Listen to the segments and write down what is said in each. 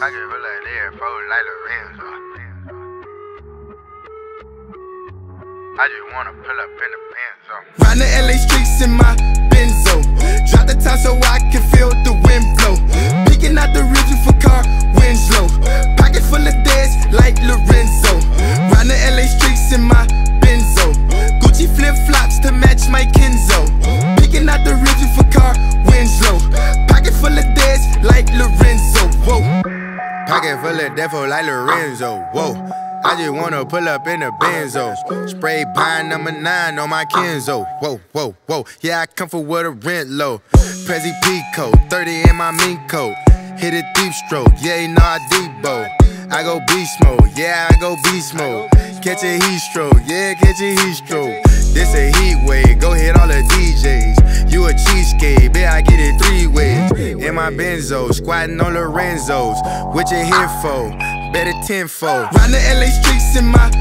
I just feel like they like. I just wanna pull up in the Benzo. Round the LA streets in my Defo like Lorenzo. Whoa. I just wanna pull up in a Benzo. Spray pine number nine on my Kenzo. Whoa, whoa, whoa. Yeah, I come for what a rent low. Prezi Pico, 30 in my mink coat. Hit a deep stroke, yeah, you know I debo. I go beast mode, yeah, I go beast mode. Catch a heat stroke, yeah, catch a heat stroke. This a heat wave, go hit all the DJs. You a cheesecake, bet I get it three ways. In my Benzo, squatting on Lorenzo's. What you here for? Better tenfold. Round the LA streets in my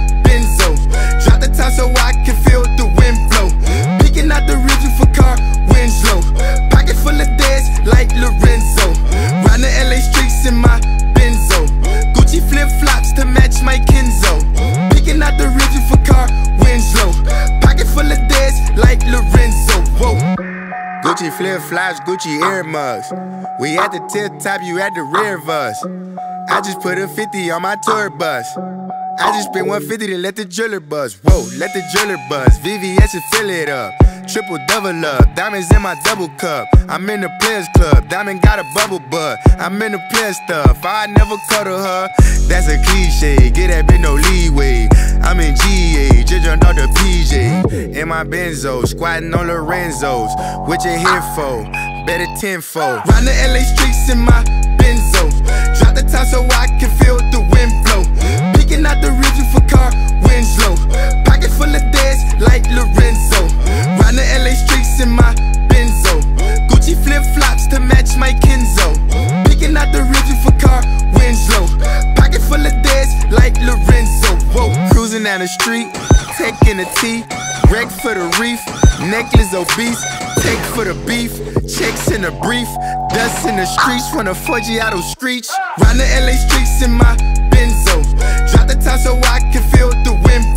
Gucci flip flops, Gucci ear earmuffs. We at the tip top, you at the rear of us. I just put a 50 on my tour bus. I just spent 150 to let the jeweler buzz. Whoa, let the jeweler buzz. VVS and fill it up. Triple double up. Diamonds in my double cup. I'm in the players club. Diamond got a bubble butt. I'm in the player stuff. I never cuddle her. That's a cliche. Get that bitch no leeway. I'm in GA. Just jumped off the PJ. In my Benzo. Squatting on Lorenzo's. What you here for? Better tenfold. Round the LA streets in my Benzo. Drop the top so I can out the region for car Winslow. Pocket full of dads like Lorenzo. Riding the LA streets in my Benzo. Gucci flip flops to match my Kenzo. Picking out the region for car Winslow. Pocket full of dads like Lorenzo. Whoa. Cruising down the street, taking a T, wreck for the reef, necklace obese, take for the beef, checks in the brief, dust in the streets from the Forgiato screech. Round the LA streets in my Benzo. Drop top so I can feel the wind